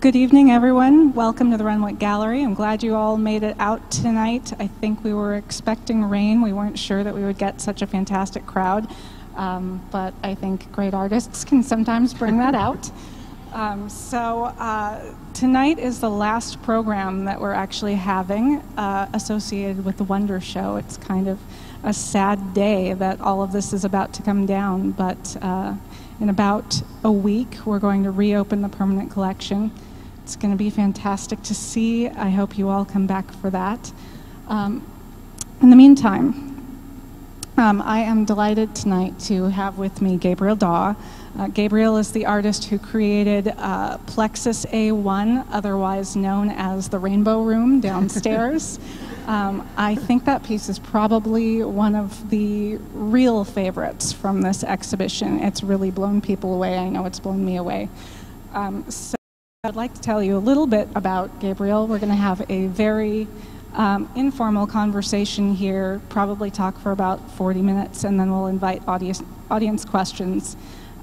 Good evening, everyone. Welcome to the Renwick Gallery. I'm glad you all made it out tonight. I think we were expecting rain. We weren't sure that we would get such a fantastic crowd, um, but I think great artists can sometimes bring that out. Um, so, uh, tonight is the last program that we're actually having uh, associated with the Wonder Show. It's kind of a sad day that all of this is about to come down, but uh, in about a week, we're going to reopen the permanent collection. It's going to be fantastic to see. I hope you all come back for that. Um, in the meantime, um, I am delighted tonight to have with me Gabriel Dawe. Uh, Gabriel is the artist who created uh, Plexus A1, otherwise known as the Rainbow Room downstairs. um, I think that piece is probably one of the real favorites from this exhibition. It's really blown people away. I know it's blown me away. Um, so I'd like to tell you a little bit about Gabriel. We're going to have a very um, informal conversation here, probably talk for about 40 minutes, and then we'll invite audience, audience questions.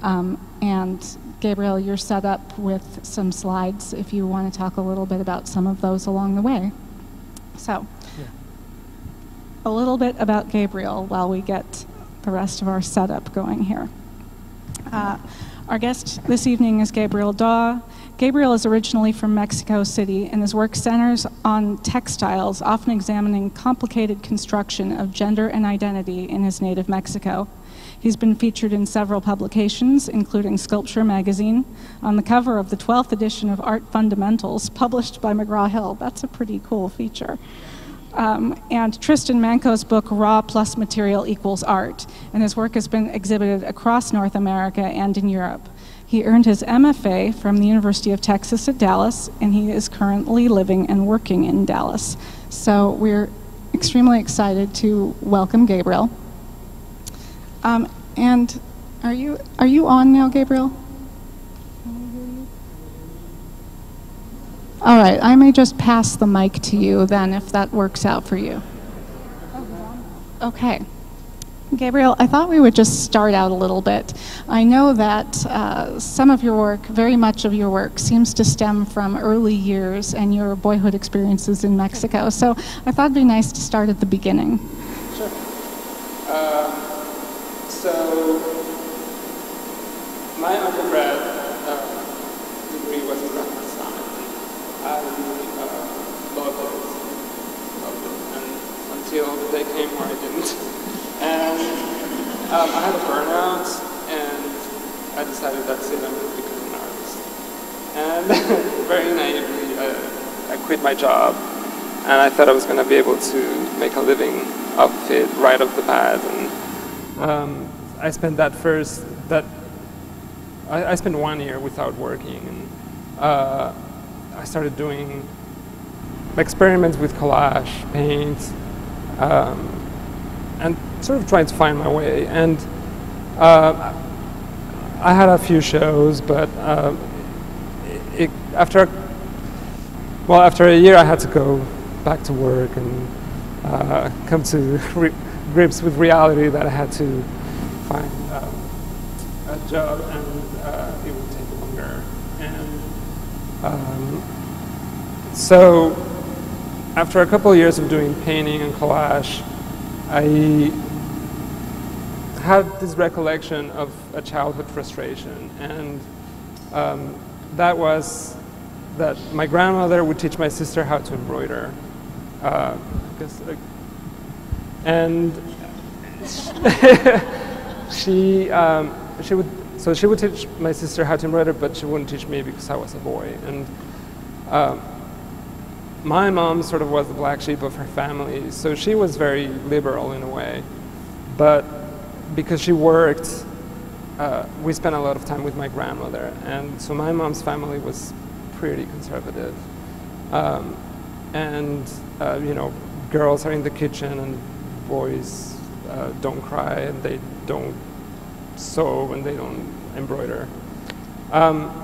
Um, and Gabriel, you're set up with some slides if you want to talk a little bit about some of those along the way. So, yeah. a little bit about Gabriel while we get the rest of our setup going here. Uh, our guest this evening is Gabriel Dawe. Gabriel is originally from Mexico City, and his work centers on textiles, often examining complicated construction of gender and identity in his native Mexico. He's been featured in several publications, including Sculpture Magazine, on the cover of the 12th edition of Art Fundamentals, published by McGraw Hill. That's a pretty cool feature. Um, and Tristan Manco's book, Raw Plus Material Equals Art, and his work has been exhibited across North America and in Europe. He earned his MFA from the University of Texas at Dallas, and he is currently living and working in Dallas. So we're extremely excited to welcome Gabriel. Um, and are you are you on now, Gabriel? All right, I may just pass the mic to you then if that works out for you. Okay. Gabriel, I thought we would just start out a little bit. I know that uh, some of your work, very much of your work, seems to stem from early years and your boyhood experiences in Mexico. So I thought it'd be nice to start at the beginning. Sure. Um, so, my undergrad uh, degree was in graphic I uh, loved it. Loved it. And until the day came where I didn't. And um, I had a burnout, and I decided that's it, I'm going to become an artist. And very naively, I, I quit my job, and I thought I was going to be able to make a living off it right off the bat. And um, I spent that first, that I, I, spent one year without working, and uh, I started doing experiments with collage, paint, um, and sort of trying to find my way. And uh, I had a few shows, but uh, it, after well, after a year, I had to go back to work and uh, come to grips with reality that I had to find um, a job, and uh, it would take longer. And um, so after a couple of years of doing painting and collage, I had this recollection of a childhood frustration, and um, that was that my grandmother would teach my sister how to embroider. Uh, uh and she, um, she would so she would teach my sister how to embroider, but she wouldn't teach me because I was a boy. And um, my mom sort of was the black sheep of her family, so she was very liberal in a way. But because she worked, uh, we spent a lot of time with my grandmother, and so my mom's family was pretty conservative. Um, and uh, you know, girls are in the kitchen, and boys uh, don't cry, and they don't sew and they don't embroider. Um,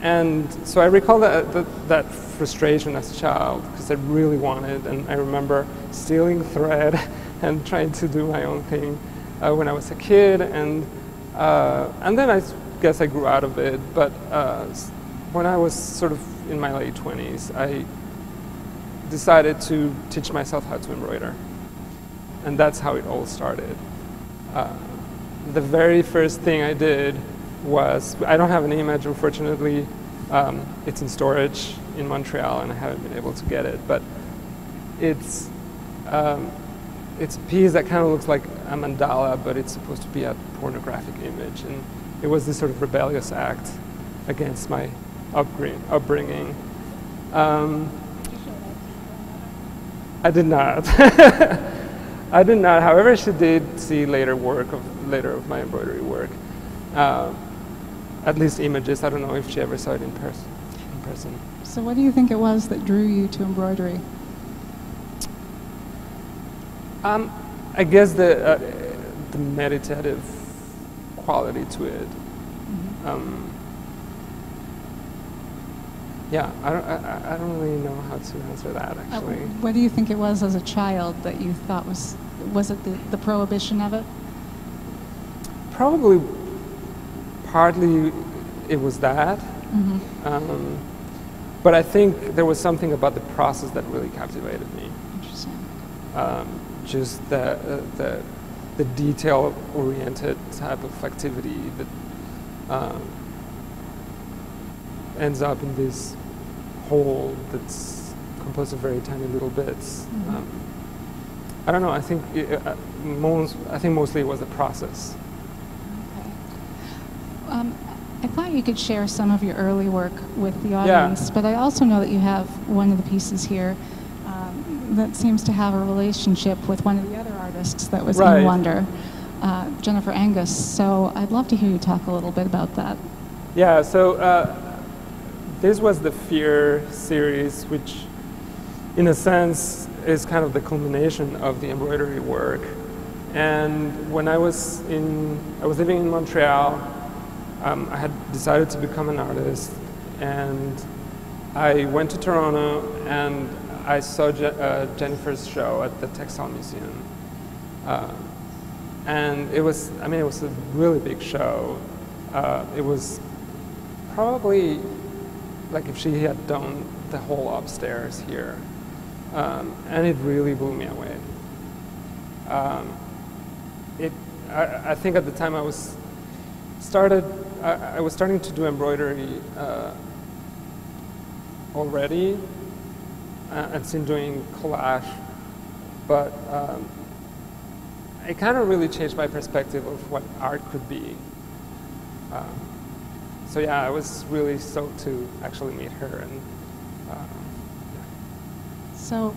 and so I recall that, that, that frustration as a child because I really wanted, and I remember stealing thread and trying to do my own thing uh, when I was a kid, and uh, and then I guess I grew out of it. But uh, when I was sort of in my late 20s, I decided to teach myself how to embroider, and that's how it all started. Uh, the very first thing I did was I don't have an image, unfortunately. Um, it's in storage in Montreal, and I haven't been able to get it, but it's um, it's a piece that kind of looks like a mandala, but it's supposed to be a pornographic image. And it was this sort of rebellious act against my upbringing. Um, I did not. I did not. However, she did see later work of later of my embroidery work. Uh, at least images. I don't know if she ever saw it in person. In person. So, what do you think it was that drew you to embroidery? Um, I guess the uh, the meditative quality to it. Mm-hmm. Um, yeah, I don't, I, I, don't really know how to answer that uh, actually. Uh, what do you think it was as a child that you thought was was it the, the prohibition of it? Probably, partly, it was that. Mm-hmm. Um, but I think there was something about the process that really captivated me. Interesting. Um, just the, uh, the, the detail-oriented type of activity that um, ends up in this whole that's composed of very tiny little bits. Mm-hmm. Um, I don't know. I think it, uh, most. I think mostly it was the process. Okay. Um, I thought you could share some of your early work with the audience, yeah. but I also know that you have one of the pieces here that seems to have a relationship with one of the other artists that was right. in Wonder, uh, Jennifer Angus. So I'd love to hear you talk a little bit about that. Yeah, so uh, this was the Fear series, which in a sense is kind of the culmination of the embroidery work. And when I was in, I was living in Montreal, um, I had decided to become an artist, and I went to Toronto and I saw Je uh, Jennifer's show at the Textile Museum. Uh, and it was, I mean, it was a really big show. Uh, it was probably like if she had done the whole upstairs here. Um, and it really blew me away. Um, it, I, I, think at the time I was started, I, I was starting to do embroidery uh, already, uh, and still doing collage, but um, it kind of really changed my perspective of what art could be. Um, so yeah, I was really stoked to actually meet her. And uh, yeah. so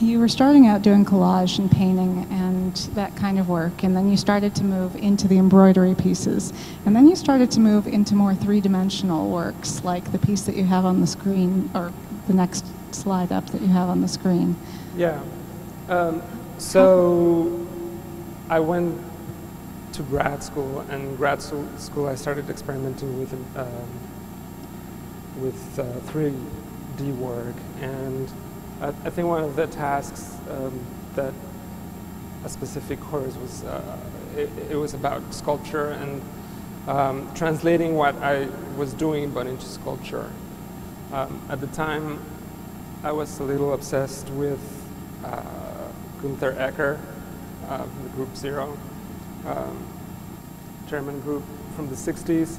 you were starting out doing collage and painting and that kind of work, and then you started to move into the embroidery pieces, and then you started to move into more three-dimensional works, like the piece that you have on the screen, or the next slide up that you have on the screen. Yeah. Um, so I went to grad school, and grad school I started experimenting with um, with uh, 3D work, and I, I, think one of the tasks um, that a specific course was uh, it, it, was about sculpture and um, translating what I was doing but into sculpture. Um, at the time, I was a little obsessed with uh, Gunther Uecker, uh, the group Zero, um, German group from the 60s,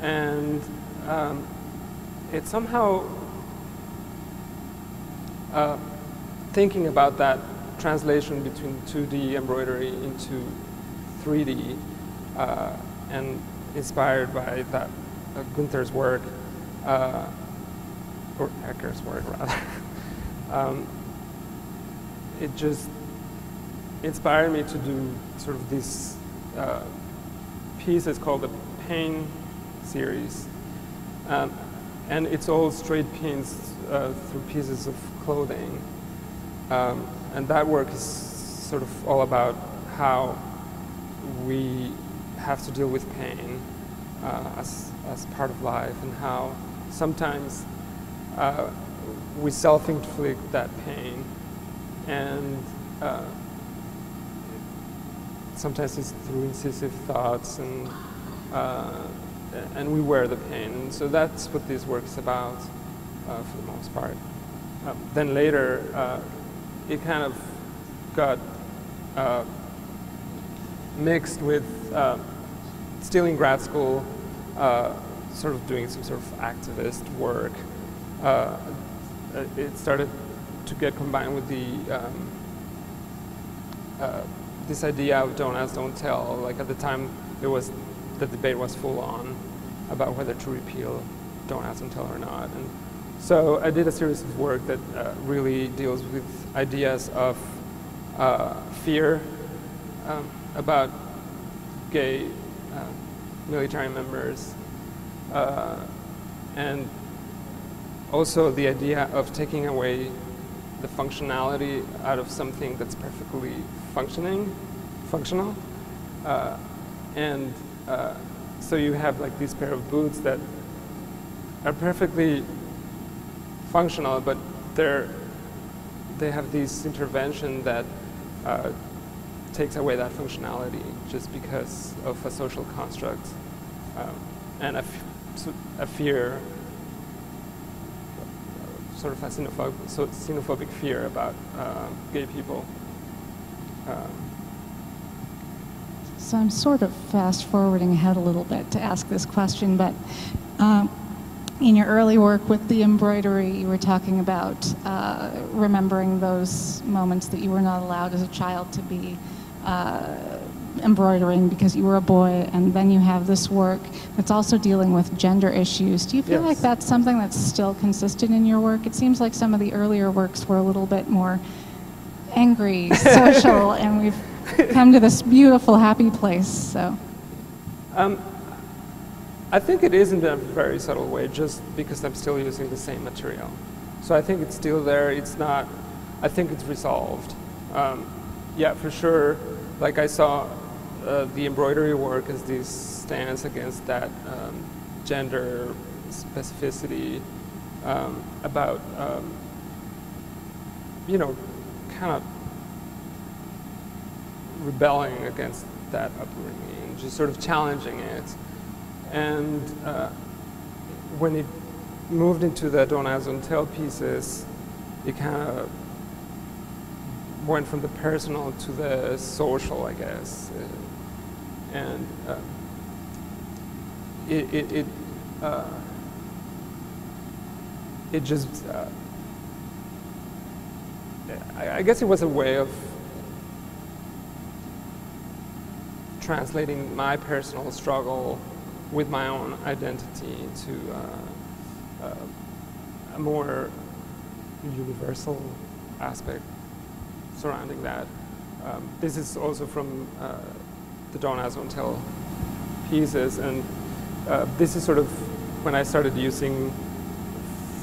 and um, it somehow, uh, thinking about that translation between 2D embroidery into 3D, uh, and inspired by that uh, Gunther's work, uh, or Uecker's work rather, um, it just inspired me to do sort of this uh, piece. It's called the Pain series, um, and it's all straight pins uh, through pieces of clothing, um, and that work is sort of all about how we have to deal with pain uh, as as part of life, and how sometimes uh, we self-inflict that pain, and uh, sometimes it's through incisive thoughts, and uh, and we wear the pain. So that's what this work is about, uh, for the most part. Uh, then later, uh, it kind of got uh, mixed with still in grad school, sort of doing some sort of activist work. it started to get combined with the um, uh, this idea of don't ask, don't tell. Like at the time, it was the debate was full on about whether to repeal don't ask, don't tell or not. And so I did a series of work that uh, really deals with ideas of uh, fear um, about gay uh, military members uh, and also the idea of taking away the functionality out of something that's perfectly functioning, functional. Uh, and uh, so you have like these pair of boots that are perfectly functional, but they're, they have this intervention that uh, takes away that functionality just because of a social construct um, and a, a fear sort of a xenophobic, so xenophobic fear about uh, gay people. Um, so I'm sort of fast forwarding ahead a little bit to ask this question, but um, in your early work with the embroidery, you were talking about uh, remembering those moments that you were not allowed as a child to be uh, embroidering because you were a boy, and then you have this work that's also dealing with gender issues. Do you feel yes. like that's something that's still consistent in your work? It seems like some of the earlier works were a little bit more angry, social, and we've come to this beautiful, happy place. So, um, I think it is in a very subtle way, just because I'm still using the same material. So I think it's still there. It's not. I think it's resolved. Um, yeah, for sure. Like I saw uh, the embroidery work as this stance against that um, gender specificity um, about, um, you know, kind of rebelling against that upbringing, just sort of challenging it. And uh, when it moved into the Don't Tell pieces, it kind of went from the personal to the social, I guess. And uh, it it it, uh, it just uh, I, guess it was a way of translating my personal struggle with my own identity to uh, uh, a more universal aspect surrounding that. Um, this is also from uh, the Don't pieces. And uh, this is sort of when I started using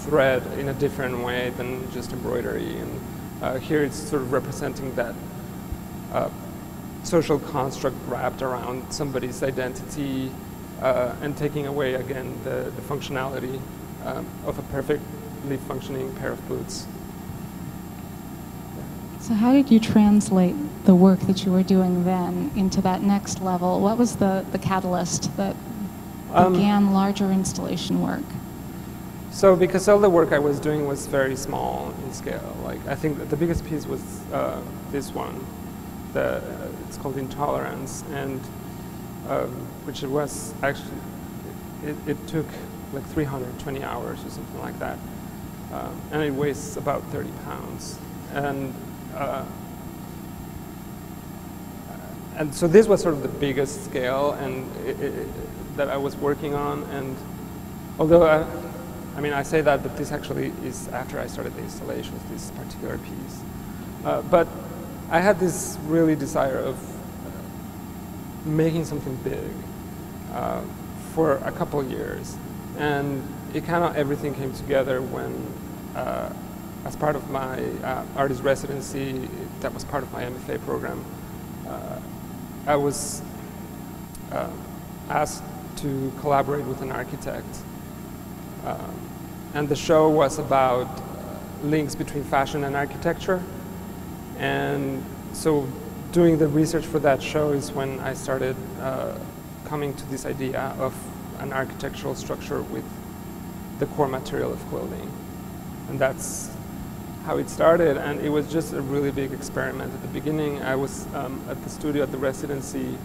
thread in a different way than just embroidery. And uh, here it's sort of representing that uh, social construct wrapped around somebody's identity uh, and taking away, again, the, the functionality um, of a perfectly functioning pair of boots. So, how did you translate the work that you were doing then into that next level? What was the, the catalyst that um, began larger installation work? So, because all the work I was doing was very small in scale, like I think the biggest piece was uh, this one. The, uh, it's called Intolerance, and um, which it was actually, it, it, took like 320 hours or something like that. Um, and it weighs about 30 pounds. And uh, and so this was sort of the biggest scale and it, it, that I was working on. And although I, I mean, I say that, but this actually is after I started the installations, this particular piece. Uh, but I had this really desire of uh, making something big uh, for a couple years. And it kind of everything came together when uh, as part of my uh, artist residency, that was part of my MFA program, I was asked to collaborate with an architect. Um, and the show was about links between fashion and architecture. And so doing the research for that show is when I started uh, coming to this idea of an architectural structure with the core material of clothing. And that's how it started, and it was just a really big experiment. At the beginning, I was um, at the studio at the residency,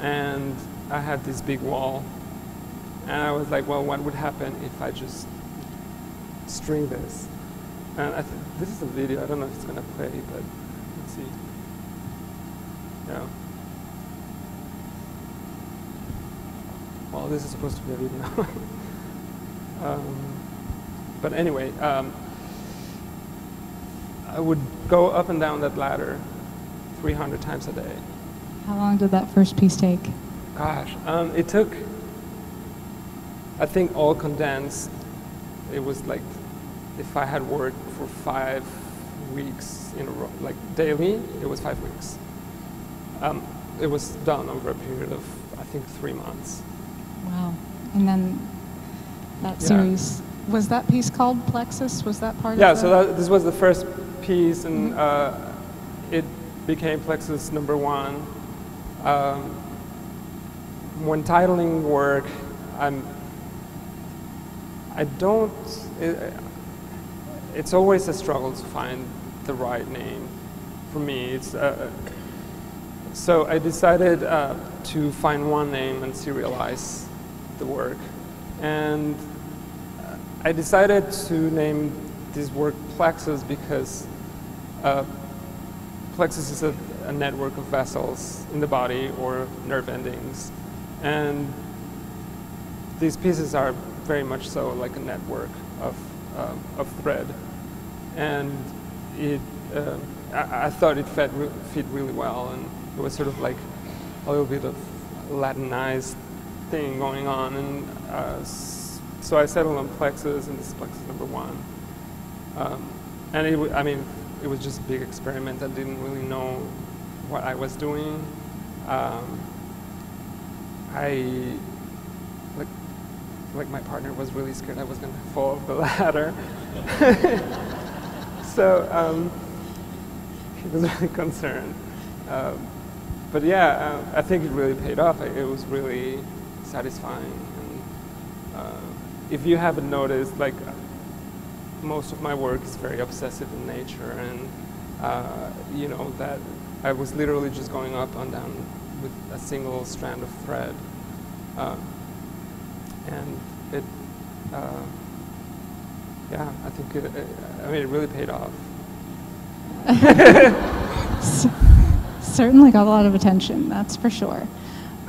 and I had this big wall, and I was like, well, what would happen if I just string this? And I th- this is a video. I don't know if it's gonna play, but let's see. Yeah. Well, this is supposed to be a video. um, but anyway, um, I would go up and down that ladder 300 times a day. How long did that first piece take? Gosh, um, it took, I think all condensed, it was like if I had worked for five weeks in a row, like daily, it was five weeks. Um, it was done over a period of, I think, three months. Wow. And then that Yeah. series, was that piece called Plexus? Was that part Yeah, of so the- that, this was the first piece, and uh, it became Plexus number one. Um, when titling work, I'm, I don't, it's always a struggle to find the right name for me. It's, uh, so I decided uh, to find one name and serialize the work. And uh, I decided to name this work Plexus because uh, plexus is a, a network of vessels in the body or nerve endings. And these pieces are very much so like a network of, um, of thread. And it, uh, I, I thought it fit, re- fit really well, and it was sort of like a little bit of Latinized thing going on. And uh, so I settled on plexus, and this is plexus number one. Um, and it, I mean, it was just a big experiment. I didn't really know what I was doing. Um, I like my partner was really scared I was going to fall off the ladder. so um, he was really concerned. Um, but yeah, uh, I think it really paid off. It was really satisfying. And, uh, if you haven't noticed, like most of my work is very obsessive in nature, and uh, you know that I was literally just going up and down with a single strand of thread, um, and it, uh, yeah, I think it, it, I mean it really paid off. Certainly got a lot of attention, that's for sure.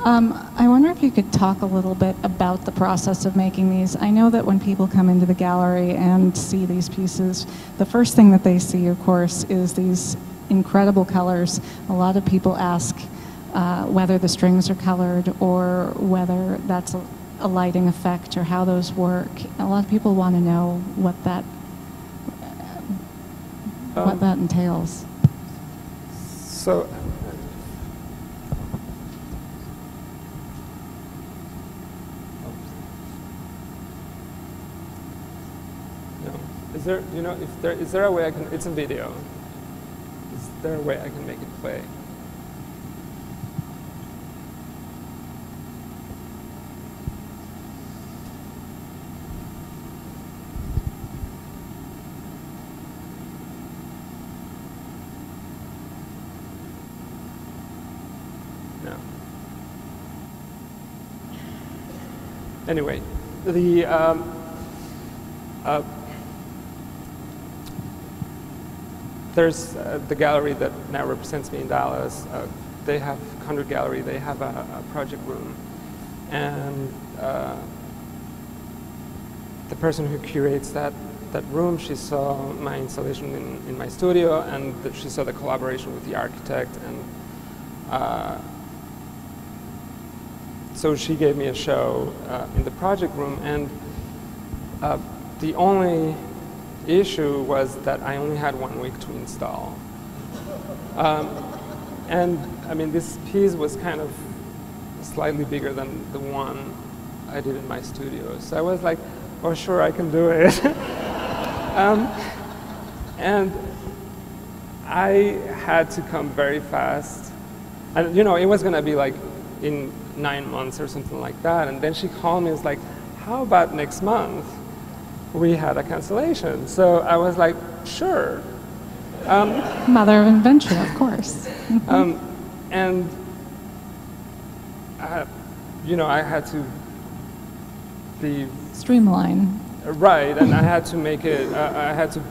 Um, I wonder if you could talk a little bit about the process of making these. I know that when people come into the gallery and see these pieces, the first thing that they see, of course, is these incredible colors. A lot of people ask uh, whether the strings are colored or whether that's a, a lighting effect or how those work. A lot of people want to know what that what Um, that entails. So. No. Is there, you know, if there, is there a way I can, it's a video. Is there a way I can make it play? No. Anyway, the um, uh, there's uh, the gallery that now represents me in Dallas. Uh, they have Conduit Gallery. They have a, a project room, and uh, the person who curates that that room, she saw my installation in, in my studio, and she saw the collaboration with the architect, and uh, so she gave me a show uh, in the project room, and uh, the only issue was that I only had one week to install. Um, and I mean, this piece was kind of slightly bigger than the one I did in my studio. So I was like, oh, sure, I can do it. um, and I had to come very fast. And, you know, it was going to be like in nine months or something like that. And then she called me and was like, how about next month? We had a cancellation. So I was like, sure. Um, Mother of invention, of course. um, and, I, you know, I had to be streamline. Right, and I had to make it, uh, I had to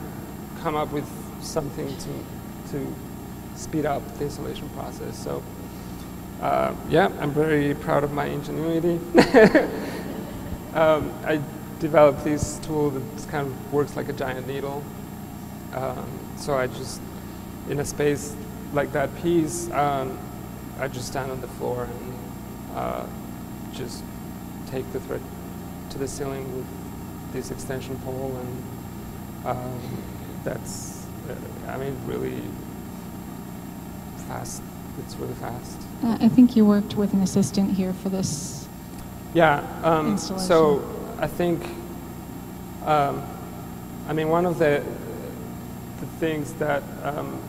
come up with something to, to speed up the installation process. So, uh, yeah, I'm very proud of my ingenuity. um, I developed this tool that kind of works like a giant needle. Um, so I just, in a space like that piece, um, I just stand on the floor and uh, just take the thread to the ceiling with this extension pole, and um, that's, uh, I mean, really fast. It's really fast. Uh, I think you worked with an assistant here for this. Yeah. Um, so I think, um, I mean, one of the the things that um,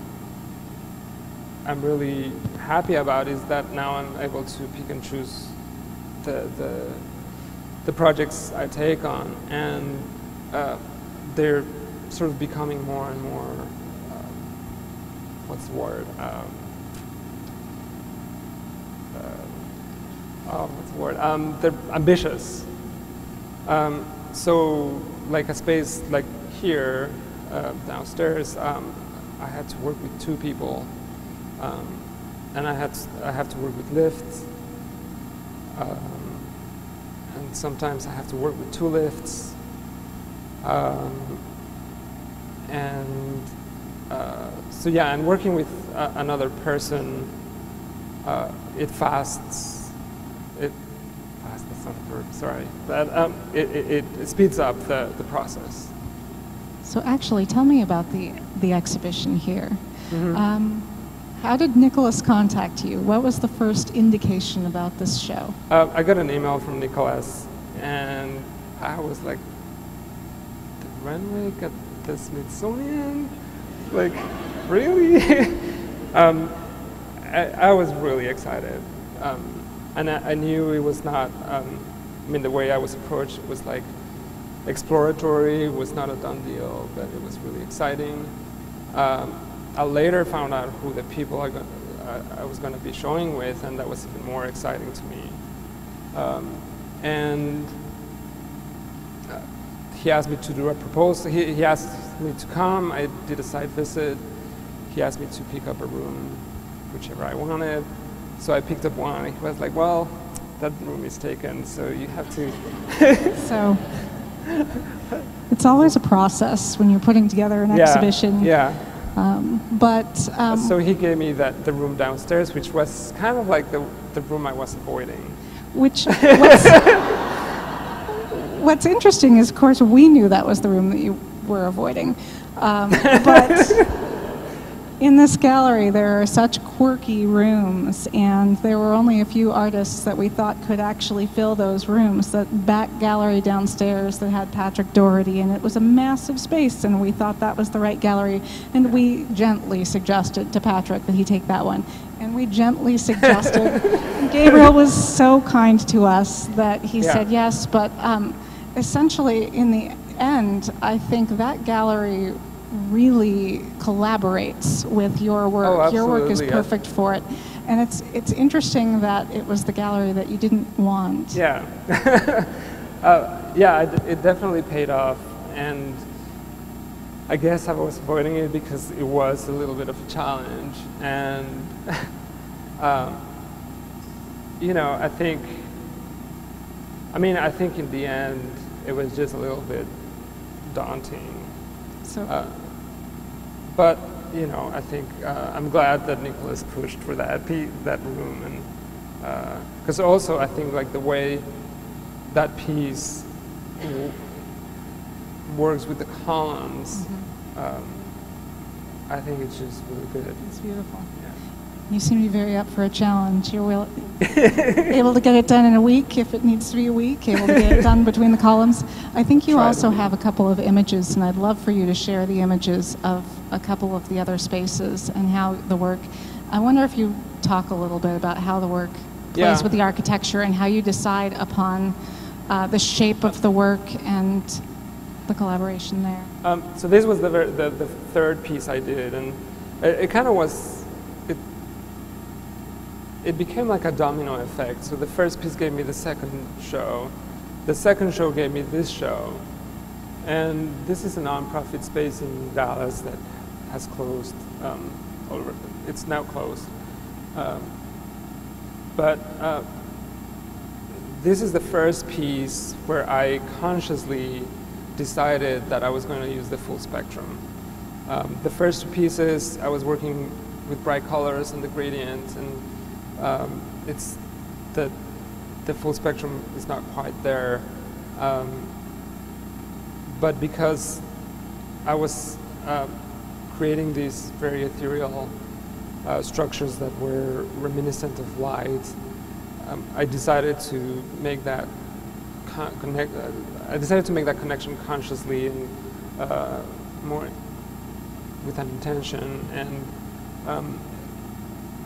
I'm really happy about is that now I'm able to pick and choose the the the projects I take on, and uh, they're sort of becoming more and more. Um, what's the word? Um, uh, oh, what's the word? Um, they're ambitious. Um, so, like a space like here uh, downstairs, um, I had to work with two people, um, and I had to, I have to work with lifts. Um, and sometimes I have to work with two lifts. And uh, so yeah, and working with uh, another person, uh, it fasts. Not a verb. Sorry. But um, it, it, it, speeds up the, the process. So actually, tell me about the the exhibition here. Mm-hmm. Um, how did Nicholas contact you? What was the first indication about this show? Uh, I got an email from Nicholas, and I was like, the Renwick at the Smithsonian? Like, really? um, I, I, was really excited. Um, and I, I, knew it was not, um, I mean, the way I was approached was like exploratory, was not a done deal, but it was really exciting. Um, I later found out who the people I, I, I was going to be showing with, and that was even more exciting to me. Um, and uh, he asked me to do a proposal. He, he asked me to come. I did a site visit. He asked me to pick up a room, whichever I wanted. So I picked up one. He was like, "Well, that room is taken, so you have to." so it's always a process when you're putting together an yeah, exhibition. Yeah. Um, but um, so he gave me that the room downstairs, which was kind of like the the room I was avoiding. Which what's, what's interesting is, of course, we knew that was the room that you were avoiding, um, but in this gallery, there are such quirky rooms, and there were only a few artists that we thought could actually fill those rooms. That back gallery downstairs that had Patrick Dougherty, and it was a massive space, and we thought that was the right gallery. And we gently suggested to Patrick that he take that one. And we gently suggested. Gabriel was so kind to us that he yeah. said yes, but um, essentially, in the end, I think that gallery really collaborates with your work. Oh, your work is yeah. perfect for it. And it's, it's interesting that it was the gallery that you didn't want. Yeah. uh, yeah, it, it, definitely paid off. And I guess I was avoiding it because it was a little bit of a challenge. And, um, you know, I think, I mean, I think in the end, it was just a little bit daunting. So, uh, but you know, I think uh, I'm glad that Nicholas pushed for that that room, and because uh, also I think like the way that piece works with the columns, mm-hmm. um, I think it's just really good. It's beautiful. You seem to be very up for a challenge. You're will, able to get it done in a week if it needs to be a week, able to get it done between the columns. I think you Try also have a couple of images, and I'd love for you to share the images of a couple of the other spaces and how the work. I wonder if you talk a little bit about how the work plays Yeah. with the architecture and how you decide upon uh, the shape of the work and the collaboration there. Um, so this was the, ver- the the third piece I did, and it, it kind of was it. It became like a domino effect. So the first piece gave me the second show, the second show gave me this show, and this is a nonprofit space in Dallas that has closed. Um, alre- it's now closed, um, but. Uh, this is the first piece where I consciously decided that I was going to use the full spectrum. Um, the first two pieces, I was working with bright colors and the gradient, and um, it's the the full spectrum is not quite there. Um, but because I was uh, creating these very ethereal uh, structures that were reminiscent of light, um, I decided to make that con- connect. Uh, I decided to make that connection consciously and uh, more with an intention. And um,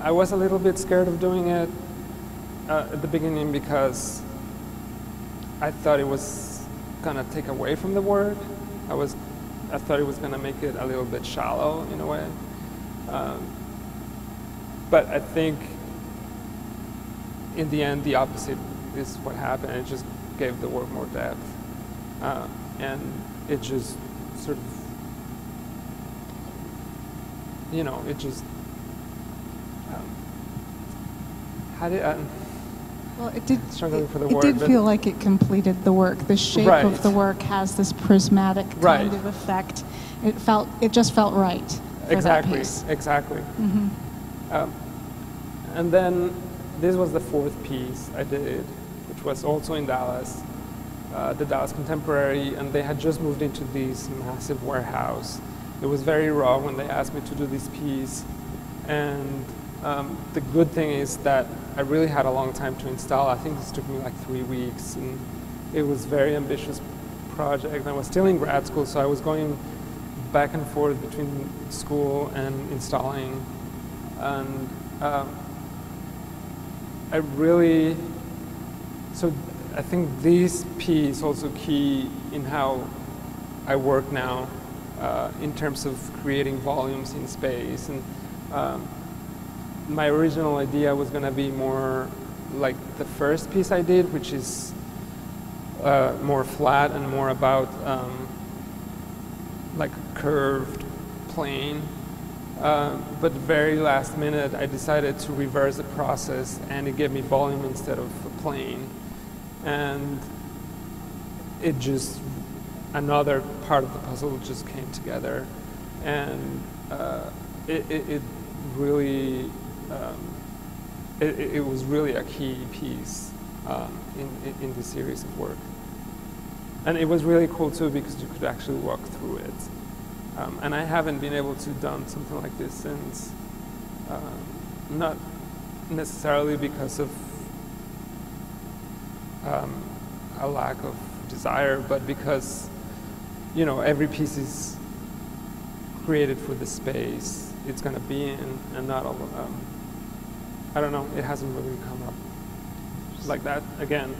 I was a little bit scared of doing it uh, at the beginning because I thought it was gonna take away from the work. I was, I thought it was gonna make it a little bit shallow in a way. Um, but I think in the end, the opposite is what happened. It just gave the work more depth, uh, and it just sort of, you know, it just. Um, how did I? Well, it did. Struggling it, for the it did feel like it completed the work. The shape Right. of the work has this prismatic kind Right. of effect. It felt. It just felt right. Exactly, exactly. hmm Um, and then this was the fourth piece I did, which was also in Dallas, uh, the Dallas Contemporary, and they had just moved into this massive warehouse. It was very raw when they asked me to do this piece, and um, the good thing is that I really had a long time to install. I think this took me like three weeks, and it was a very ambitious project. I was still in grad school, so I was going back and forth between school and installing and um, I really so I think this piece also key in how I work now uh, in terms of creating volumes in space and um, my original idea was going to be more like the first piece I did which is uh, more flat and more about um, like a curved plane. Uh, but very last minute, I decided to reverse the process, and it gave me volume instead of a plane, and it just another part of the puzzle just came together, and uh, it, it, it really um, it, it was really a key piece um, in, in this series of work, and it was really cool too because you could actually walk through it. Um, and I haven't been able to done something like this since. Um, not necessarily because of um, a lack of desire, but because you know every piece is created for the space it's going to be in, and not all. Um, I don't know. It hasn't really come up like that again.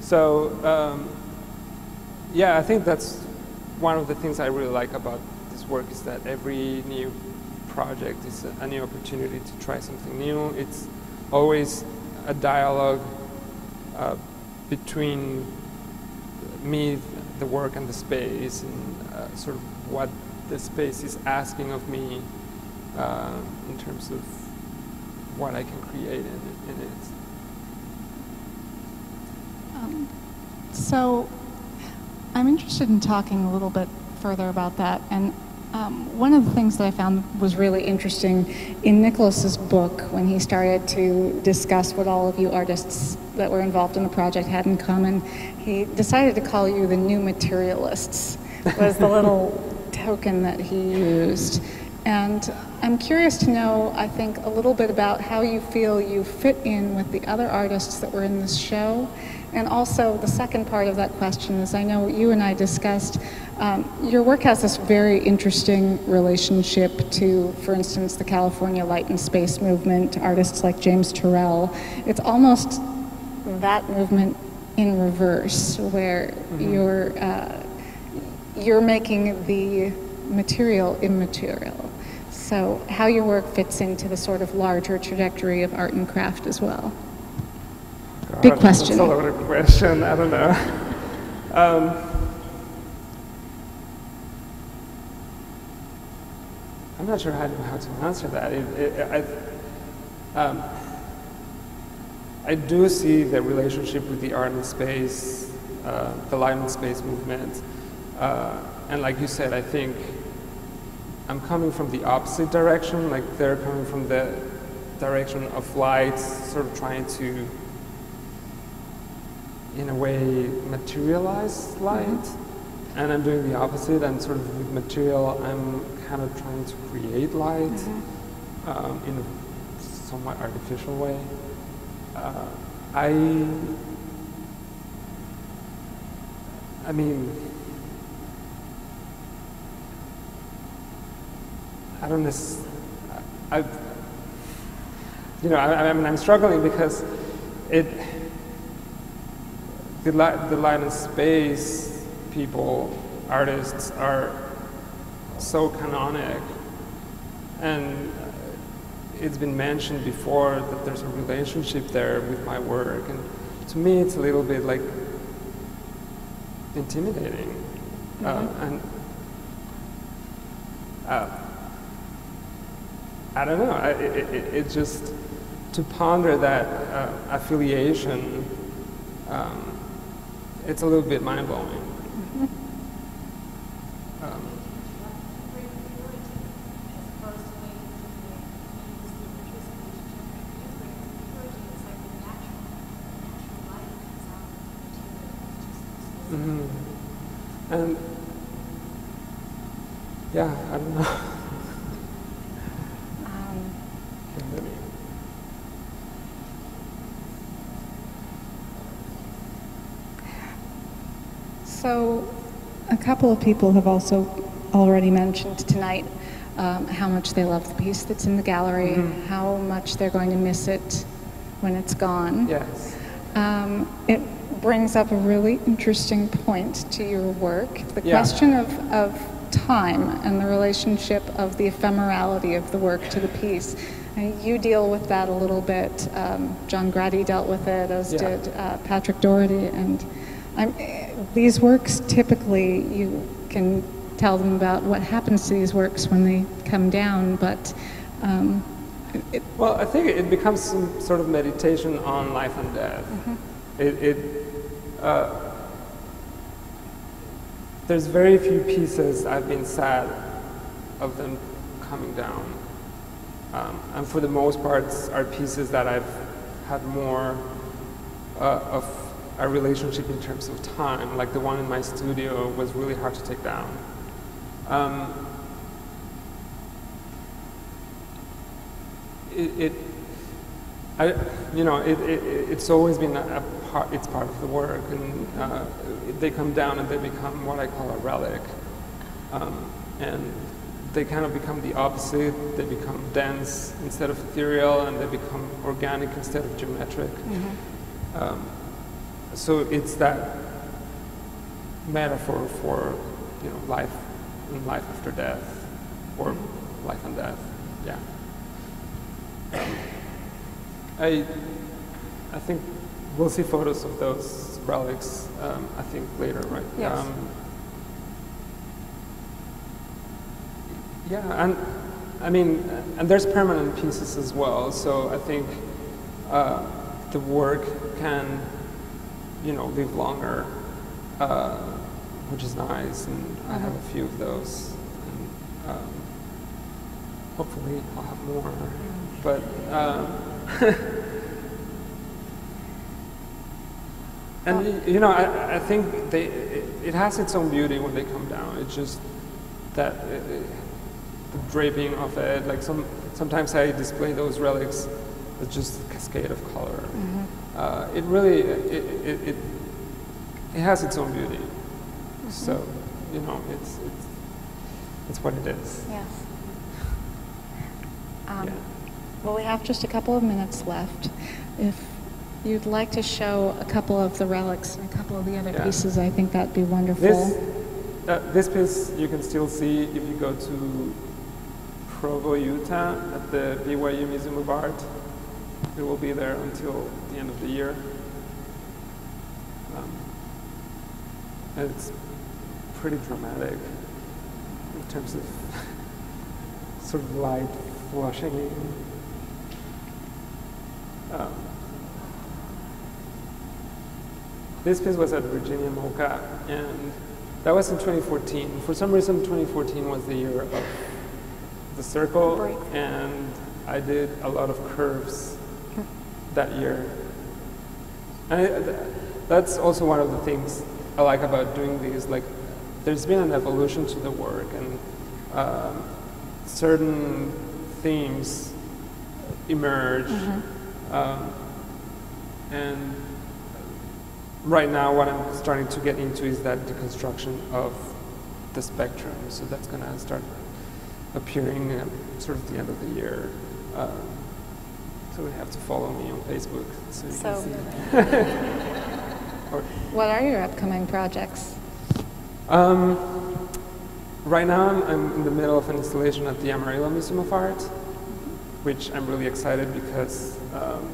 So um, yeah, I think that's one of the things I really like about this work is that every new project is a, new opportunity to try something new. It's always a dialogue uh, between me, the work, and the space, and uh, sort of what the space is asking of me uh, in terms of what I can create in, in it. Um, so, I'm interested in talking a little bit further about that. And um, one of the things that I found was really interesting in Nicholas's book when he started to discuss what all of you artists that were involved in the project had in common, he decided to call you the new materialists. Was the little token that he used. And I'm curious to know, I think, a little bit about how you feel you fit in with the other artists that were in this show. And also, the second part of that question is I know you and I discussed um, your work has this very interesting relationship to, for instance, the California Light and Space movement, artists like James Turrell. It's almost that movement in reverse, where mm-hmm. you're, uh, you're making the material immaterial. So, how your work fits into the sort of larger trajectory of art and craft as well. God, Big question. That's a loaded question. I don't know. Um, I'm not sure how to, how to answer that. It, it, I, um, I do see the relationship with the art and space, uh, the light and space movement. Uh, and like you said, I think I'm coming from the opposite direction. Like they're coming from the direction of light, sort of trying to, in a way, materialize light. Mm-hmm. And I'm doing the opposite. I'm sort of with material, I'm kind of trying to create light mm-hmm. um, in a somewhat artificial way. Uh, I, I mean, I don't know. I, you know, I, I mean, I'm struggling because it, the light, the light and space people, artists are so canonic. And it's been mentioned before that there's a relationship there with my work. And to me, it's a little bit like intimidating. Uh, mm-hmm. Uh, and uh, I don't know, I, it, it, it, just to ponder that uh, affiliation, um, it's a little bit mind blowing. Um, Mm-hmm. And yeah, I don't know. Um, so, a couple of people have also already mentioned tonight um, how much they love the piece that's in the gallery, mm-hmm. how much they're going to miss it when it's gone. Yes. Um, it brings up a really interesting point to your work the yeah. question of, of time and the relationship of the ephemerality of the work to the piece. And you deal with that a little bit. Um, John Grade dealt with it, as yeah. did uh, Patrick Dougherty. And I'm, these works typically, you can tell them about what happens to these works when they come down, but. Um, it, well, I think it becomes some sort of meditation on life and death. Mm-hmm. It, it uh, there's very few pieces I've been sad of them coming down. Um, and for the most part, are pieces that I've had more uh, of a relationship in terms of time. Like the one in my studio was really hard to take down. Um, it, it, I, you know, it, it, it's always been a, part, it's part of the work, and uh, they come down and they become what I call a relic. Um, and they kind of become the opposite. They become dense instead of ethereal, and they become organic instead of geometric. Mm-hmm. Um, so it's that metaphor for you know life and life after death, or life and death. Yeah. Um, I I think we'll see photos of those relics, um, I think, later, right? Yes. Um, yeah, and I mean, and there's permanent pieces as well, so I think uh, the work can, you know, live longer, uh, which is nice, and mm-hmm. I have a few of those. And, um, hopefully, I'll have more. Mm-hmm. But um, And you know, I, I think they, it, it, has its own beauty when they come down. It's just that uh, the draping of it. Like some, sometimes I display those relics with just a cascade of color. Uh, it really, it, it, it, it has its own beauty. So, you know, it's, it's, it's what it is. Yes. Um, Yeah. Well, we have just a couple of minutes left. If you'd like to show a couple of the relics and a couple of the other Yeah. pieces, I think that'd be wonderful. This, uh, this piece you can still see if you go to Provo, Utah, at the BYU Museum of Art. It will be there until the end of the year. Um, and it's pretty dramatic in terms of sort of light flushing in. Um, This piece was at Virginia MOCA, and that was in 2014. For some reason, 2014 was the year of the circle, and I did a lot of curves that year. And that's also one of the things I like about doing these. Like, there's been an evolution to the work, and um, certain themes emerge. Um, and right now what I'm starting to get into is that deconstruction of the spectrum. So that's going to start appearing at sort of the end of the year. Um, so you have to follow me on Facebook so you So- can see. Or- What are your upcoming projects? um, right now I'm, I'm in the middle of an installation at the Amarillo Museum of Art, which I'm really excited because um,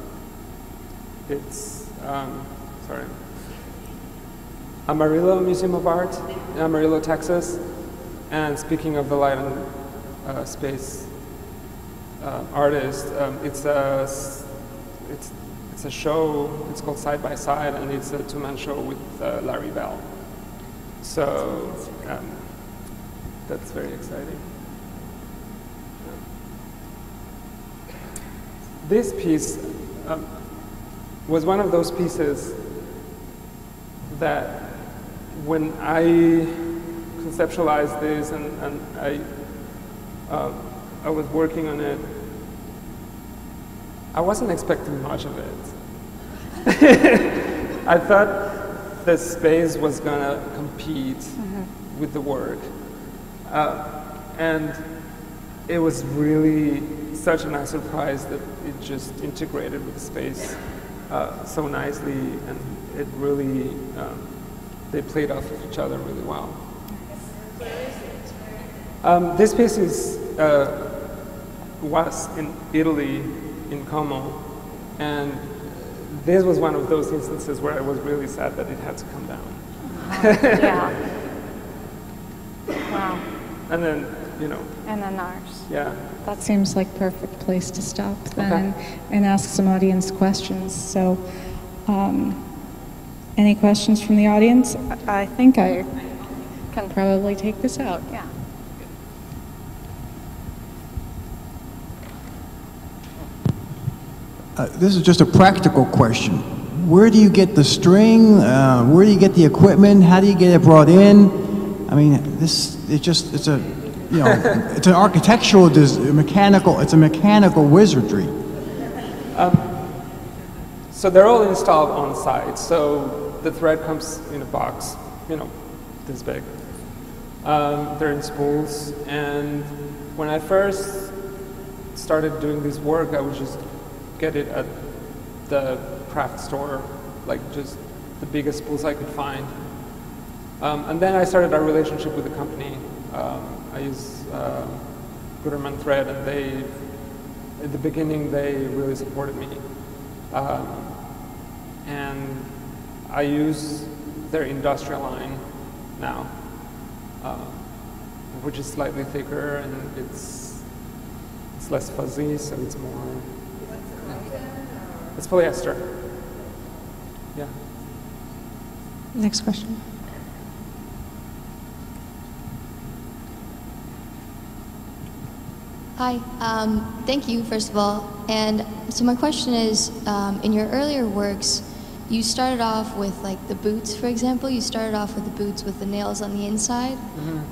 it's, um, sorry, Amarillo Museum of Art in Amarillo, Texas. And speaking of the light and uh, space uh, artist, um, it's a it's it's a show. It's called Side by Side, and it's a two-man show with uh, Larry Bell. So um, that's very exciting. This piece um, was one of those pieces that when I conceptualized this and, and I, uh, I was working on it, I wasn't expecting much of it. I thought the space was gonna compete with the work. Uh, and it was really such a nice surprise that it just integrated with the space uh, so nicely and it really, um, they played off of each other really well. Um, this piece is, uh, was in Italy, in Como, and this was one of those instances where I was really sad that it had to come down. yeah. Wow. And then, you know, And then ours. yeah. That seems like perfect place to stop then Okay. and ask some audience questions. So, um, any questions from the audience? I I think I can probably take this out. Yeah. Uh, This is just a practical question. Where do you get the string? Uh, Where do you get the equipment? How do you get it brought in? I mean, this, it just, it's a, you know, it's an architectural, des- mechanical, it's a mechanical wizardry. So they're all installed on site. So the thread comes in a box, you know, this big. Um, they're in spools, and when I first started doing this work, I was just get it at the craft store, like just the biggest spools I could find. Um, and then I started our relationship with the company. Um, I use um, Gutermann Thread, and they, at the beginning, they really supported me. Um, and I use their industrial line now, uh, which is slightly thicker and it's it's less fuzzy, so it's more. It's polyester. Yeah. Next question. Hi, um, thank you, first of all. And so my question is, um, in your earlier works, you started off with like the boots, for example. You started off with the boots with the nails on the inside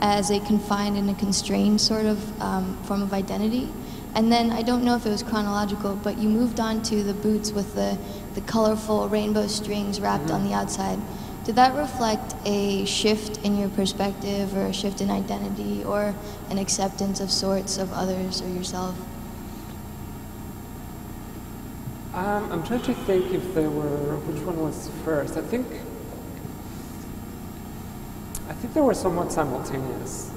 as a confined and a constrained sort of um, form of identity. And then I don't know if it was chronological, but you moved on to the boots with the, the colorful rainbow strings wrapped on the outside. Did that reflect a shift in your perspective or a shift in identity or an acceptance of sorts of others or yourself? Um, I'm trying to think if there were which one was first. I think I think they were somewhat simultaneous,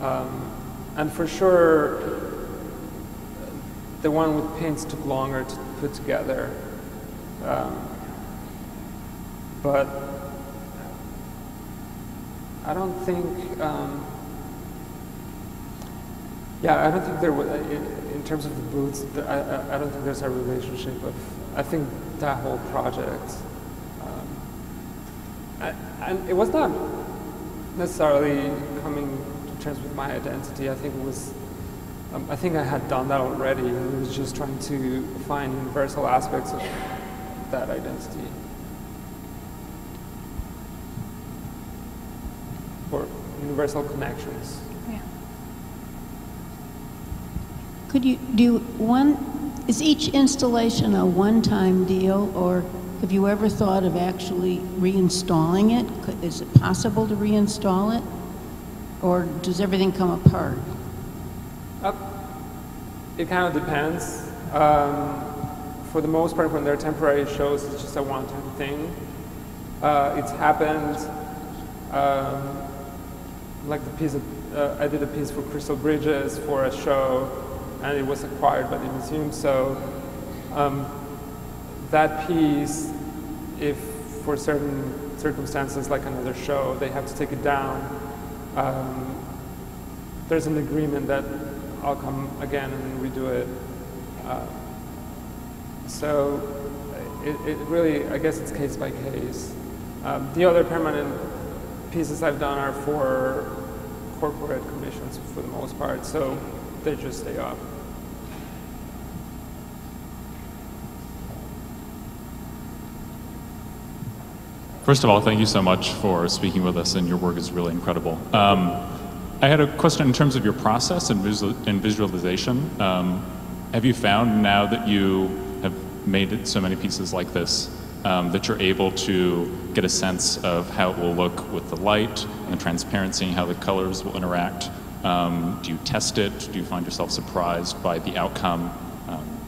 um, and for sure the one with pins took longer to put together. Um, but I don't think. Um, yeah, I don't think there was, in, in terms of the boots, I, I don't think there's a relationship of, I think that whole project, um, I, and it was not necessarily coming to terms with my identity. I think it was, um, I think I had done that already, I was just trying to find universal aspects of that identity. Or universal connections. Yeah. Could you do one, is each installation a one-time deal, or have you ever thought of actually reinstalling it? Is it possible to reinstall it? Or does everything come apart? It kind of depends. Um, for the most part, when they're temporary shows, it's just a one-time thing. Uh, it's happened. Um, like the piece, of, uh, I did a piece for Crystal Bridges for a show, and it was acquired by the museum. So um, that piece, if for certain circumstances, like another show, they have to take it down. Um, there's an agreement that I'll come again and redo it. Uh, so it, it really, I guess it's case by case. Um, the other permanent pieces I've done are for corporate commissions for the most part, so they just stay up. First of all, thank you so much for speaking with us, and your work is really incredible. Um, I had a question in terms of your process and, visual, and visualization. Um, have you found now that you have made so many pieces like this um, that you're able to get a sense of how it will look with the light and the transparency, and how the colors will interact? Um, do you test it? Do you find yourself surprised by the outcome? Um,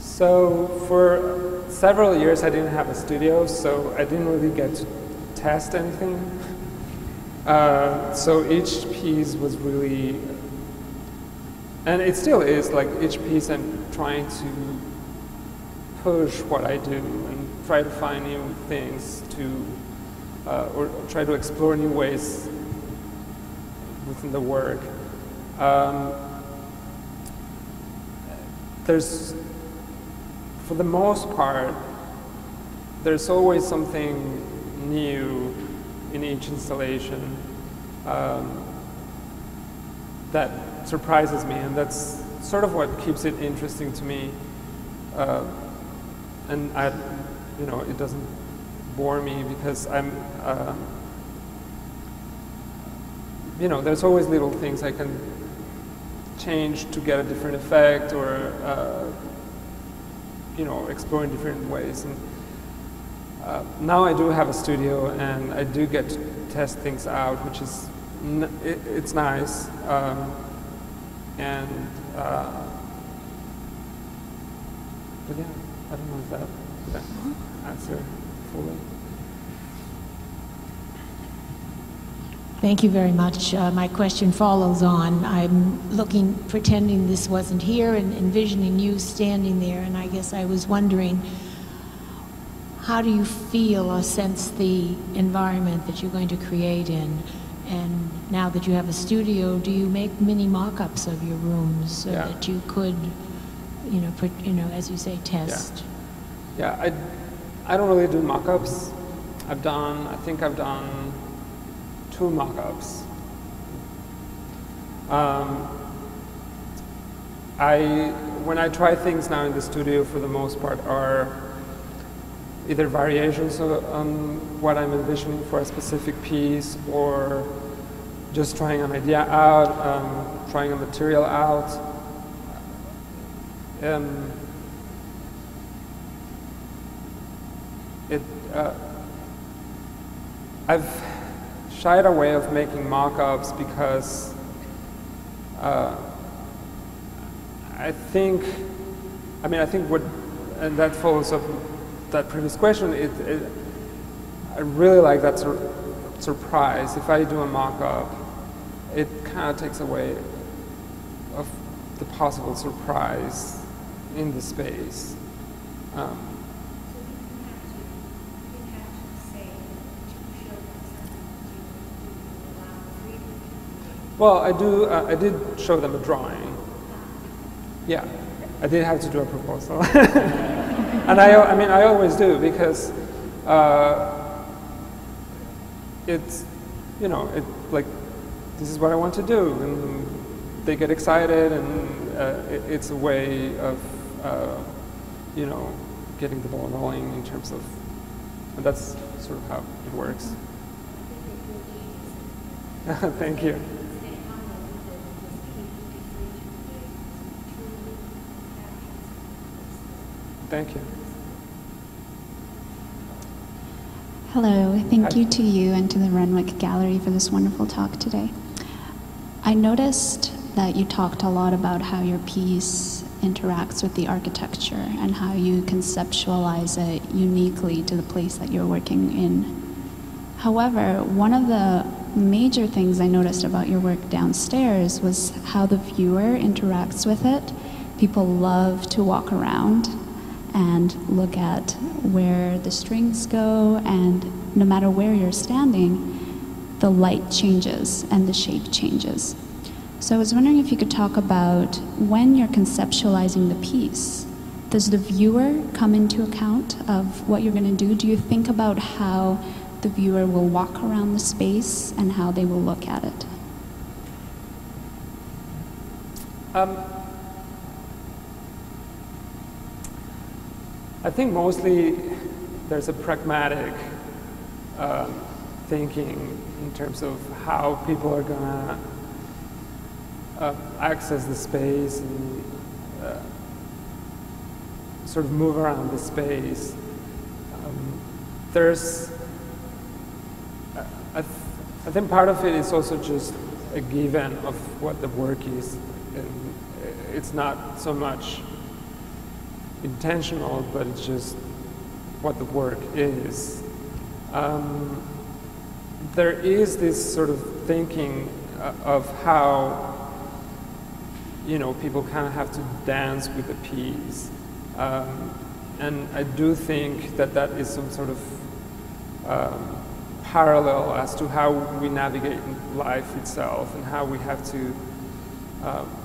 So for several years, I didn't have a studio, so I didn't really get to test anything. Uh, so each piece was really, and it still is like each piece I'm trying to push what I do and try to find new things to, uh, or try to explore new ways within the work. Um, there's, for the most part, there's always something new in each installation um, that surprises me, and that's sort of what keeps it interesting to me. Uh, and I, you know, it doesn't bore me because I'm, uh, you know, there's always little things I can change to get a different effect or, uh, you know, explore in different ways. And uh, now I do have a studio and I do get to test things out, which is, it, it's nice. Um, and, uh, but yeah, I don't know if that, that answer fully. Thank you very much. Uh, my question follows on. I'm looking, pretending this wasn't here and envisioning you standing there, and I guess I was wondering how do you feel or sense the environment that you're going to create in? And now that you have a studio, do you make mini mock ups of your rooms so Yeah. that you could, you know, put, you know, as you say, test? Yeah, I, I don't really do mock-ups. I've done, I think I've done two mock-ups. Um, I when I try things now in the studio, for the most part, are either variations on what I'm envisioning for a specific piece, or just trying an idea out, um, trying a material out. Um, it, uh, I've shied away of making mock-ups because uh, I think, I mean, I think what, and that follows up that previous question. It, it I really like that sur- surprise. If I do a mock-up, it kind of takes away of the possible surprise in the space. Um, Well, I do. Uh, I did show them a drawing. Yeah, I did have to do a proposal, and I. I mean, I always do because uh, it's, you know, it like this is what I want to do, and they get excited, and uh, it, it's a way of, uh, you know, getting the ball rolling in terms of, and that's sort of how it works. Thank you. Thank you. Hello, thank Hi. you to you and to the Renwick Gallery for this wonderful talk today. I noticed that you talked a lot about how your piece interacts with the architecture and how you conceptualize it uniquely to the place that you're working in. However, one of the major things I noticed about your work downstairs was how the viewer interacts with it. People love to walk around and look at where the strings go, and no matter where you're standing, the light changes and the shape changes. So I was wondering if you could talk about when you're conceptualizing the piece, does the viewer come into account of what you're going to do? Do you think about how the viewer will walk around the space and how they will look at it? Um, I think mostly there's a pragmatic um, thinking in terms of how people are gonna uh, access the space and uh, sort of move around the space. Um, there's, I, I, th- I think part of it is also just a given of what the work is, and it's not so much intentional, but it's just what the work is. Um, there is this sort of thinking uh, of how you know people kind of have to dance with the piece, um, and I do think that that is some sort of um, parallel as to how we navigate life itself and how we have to. Um,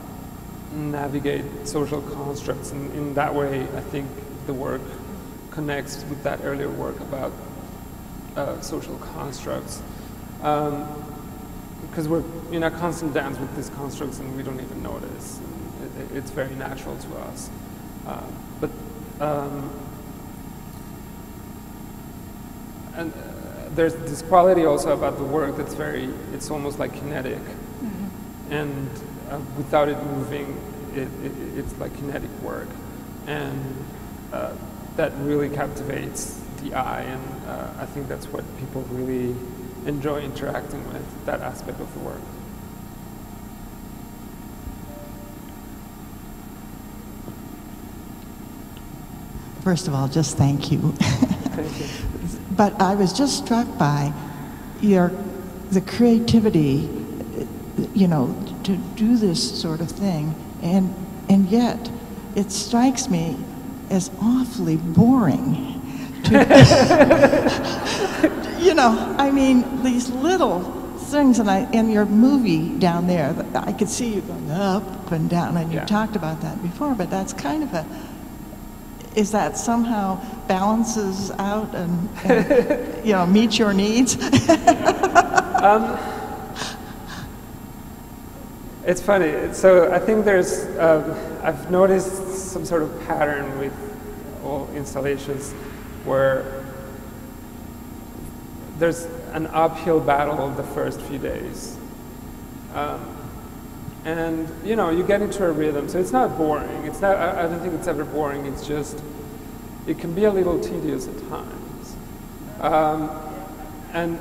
navigate social constructs. And in that way, I think the work connects with that earlier work about uh, social constructs. Because we're in a constant dance with these constructs and we don't even notice. It, it's very natural to us. Uh, but um, and uh, there's this quality also about the work that's very, it's almost like kinetic. And uh, without it moving, it, it, it's like kinetic work. And uh, that really captivates the eye, and uh, I think that's what people really enjoy interacting with, that aspect of the work. First of all, just thank you. Thank you. but I was just struck by your the creativity, you know, to do this sort of thing, and and yet it strikes me as awfully boring. To, you know, I mean, these little things, and I in your movie down there, I could see you going up and down, and you Yeah. talked about that before. But that's kind of a is that somehow balances out and, and you know meets your needs? Um, It's funny. So I think there's, um, I've noticed some sort of pattern with all installations where there's an uphill battle the first few days. Um, and, you know, you get into a rhythm. So it's not boring. It's not, I, I don't think it's ever boring. It's just, it can be a little tedious at times. Um, and,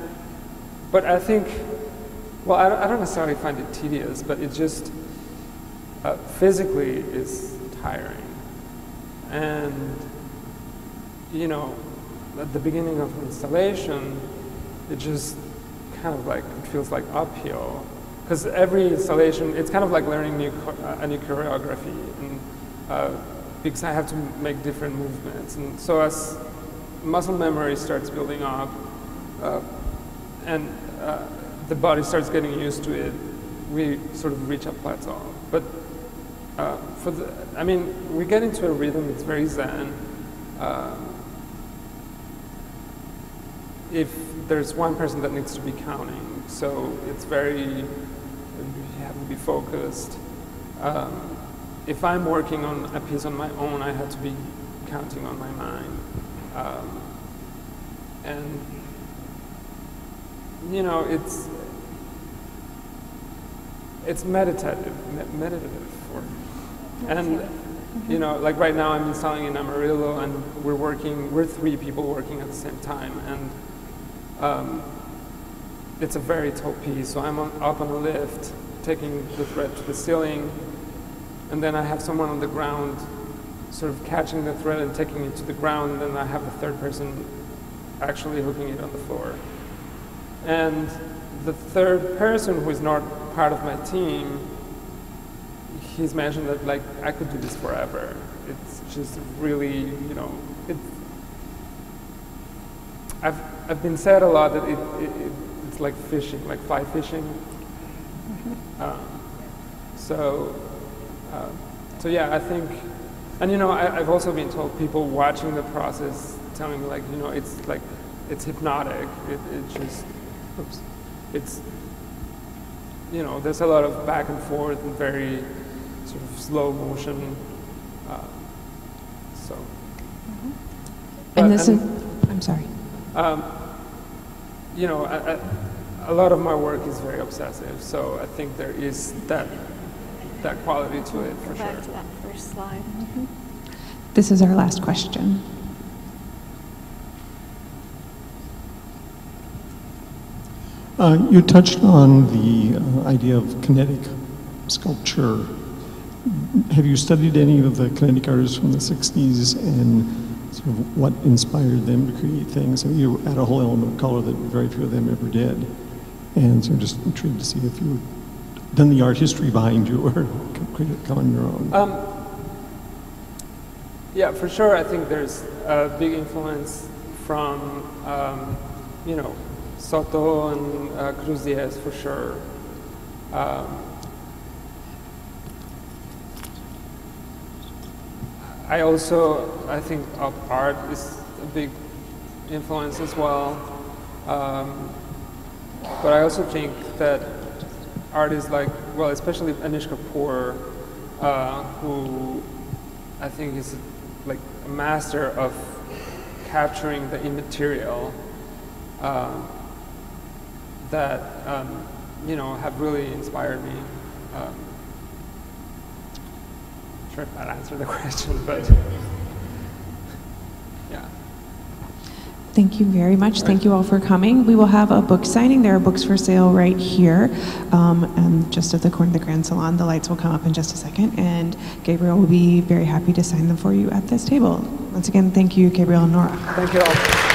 but I think well, I don't, I don't necessarily find it tedious, but it just uh, physically is tiring. And, you know, at the beginning of installation, it just kind of like, it feels like uphill. Because every installation, it's kind of like learning new, a new choreography. And, uh, because I have to make different movements. And so as muscle memory starts building up, uh, and uh, the body starts getting used to it, we sort of reach a plateau. But uh, for the, I mean, we get into a rhythm, it's very zen. Uh, if there's one person that needs to be counting, so it's very, you have to be focused. Um, if I'm working on a piece on my own, I have to be counting on my mind. Um, and you know, it's it's meditative, me- meditative work. And you know, like right now, I'm installing in Amarillo, and we're working. We're three people working at the same time, and um, it's a very tall piece. So I'm on, up on a lift, taking the thread to the ceiling, and then I have someone on the ground, sort of catching the thread and taking it to the ground. And then I have a third person actually hooking it on the floor. And the third person who is not part of my team, he's mentioned that like I could do this forever. It's just really, you know, it's. I've I've been said a lot that it, it it's like fishing, like fly fishing. Um, so, uh, so yeah, I think, and you know, I, I've also been told people watching the process telling me like, you know, it's like, it's hypnotic. It, it just, oops, it's you know, there's a lot of back and forth and very sort of slow motion. Uh, so. Mm-hmm. And this and, is, I'm sorry. Um, you know, I, I, a lot of my work is very obsessive, so I think there is that that quality to it for Go back sure. to that first slide. Mm-hmm. This is our last question. Uh, you touched on the uh, idea of kinetic sculpture. Have you studied any of the kinetic artists from the 60s and sort of what inspired them to create things? I mean, you add a whole element of color that very few of them ever did. And so I'm just intrigued to see if you've done the art history behind you or come on your own. Um, yeah, for sure. I think there's a big influence from, um, you know, Soto and uh, Cruz Diez for sure. Um, I also, I think art is a big influence as well. Um, but I also think that artists like, well, especially Anish Kapoor, uh, who I think is like a master of capturing the immaterial. Uh, that um, you know have really inspired me. Um, sure if that answered the question, but yeah. Thank you very much. Thank you all for coming. We will have a book signing. There are books for sale right here, um, and just at the corner of the Grand Salon. The lights will come up in just a second, and Gabriel will be very happy to sign them for you at this table. Once again, thank you, Gabriel and Nora. Thank you all.